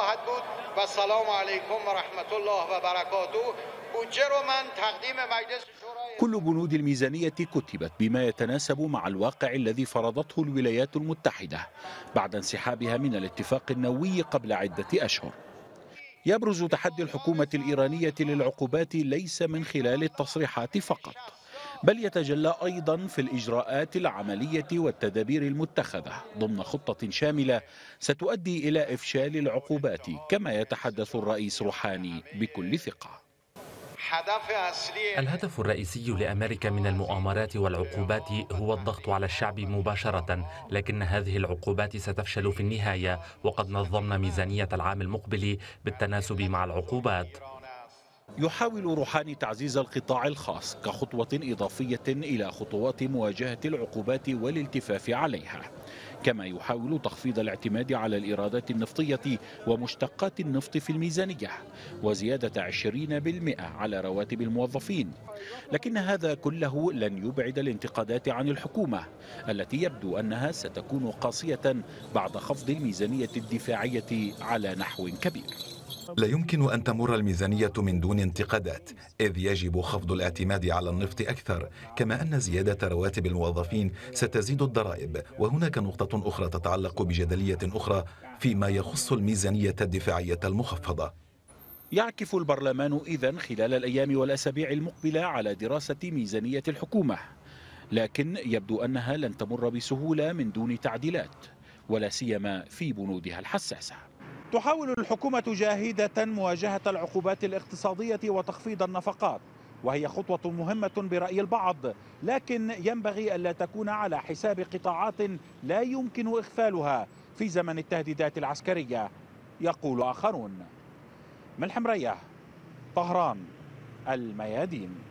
خواهد بود و سلام علیکم و رحمت الله و برکاته. بودجه رو من تقدیم مجلس كل بنود الميزانية كتبت بما يتناسب مع الواقع الذي فرضته الولايات المتحدة بعد انسحابها من الاتفاق النووي قبل عدة أشهر. يبرز تحدي الحكومة الإيرانية للعقوبات ليس من خلال التصريحات فقط. بل يتجلى أيضا في الإجراءات العملية والتدابير المتخذة ضمن خطة شاملة ستؤدي إلى إفشال العقوبات كما يتحدث الرئيس روحاني بكل ثقة. الهدف الرئيسي لأمريكا من المؤامرات والعقوبات هو الضغط على الشعب مباشرة لكن هذه العقوبات ستفشل في النهاية وقد نظمنا ميزانية العام المقبل بالتناسب مع العقوبات. يحاول روحاني تعزيز القطاع الخاص كخطوة إضافية إلى خطوات مواجهة العقوبات والالتفاف عليها. كما يحاول تخفيض الاعتماد على الإيرادات النفطية ومشتقات النفط في الميزانية وزيادة 20% على رواتب الموظفين. لكن هذا كله لن يبعد الانتقادات عن الحكومة التي يبدو أنها ستكون قاسية بعد خفض الميزانية الدفاعية على نحو كبير. لا يمكن أن تمر الميزانية من دون انتقادات إذ يجب خفض الاعتماد على النفط أكثر. كما أن زيادة رواتب الموظفين ستزيد الضرائب. وهناك نقطة أخرى تتعلق بجدلية أخرى فيما يخص الميزانية الدفاعية المخفضة. يعكف البرلمان إذن خلال الأيام والأسابيع المقبلة على دراسة ميزانية الحكومة. لكن يبدو أنها لن تمر بسهولة من دون تعديلات ولا سيما في بنودها الحساسة. تحاول الحكومة جاهدة مواجهة العقوبات الاقتصادية وتخفيض النفقات وهي خطوة مهمة برأي البعض لكن ينبغي ألا تكون على حساب قطاعات لا يمكن إغفالها في زمن التهديدات العسكرية يقول آخرون. من الحمرية طهران الميادين.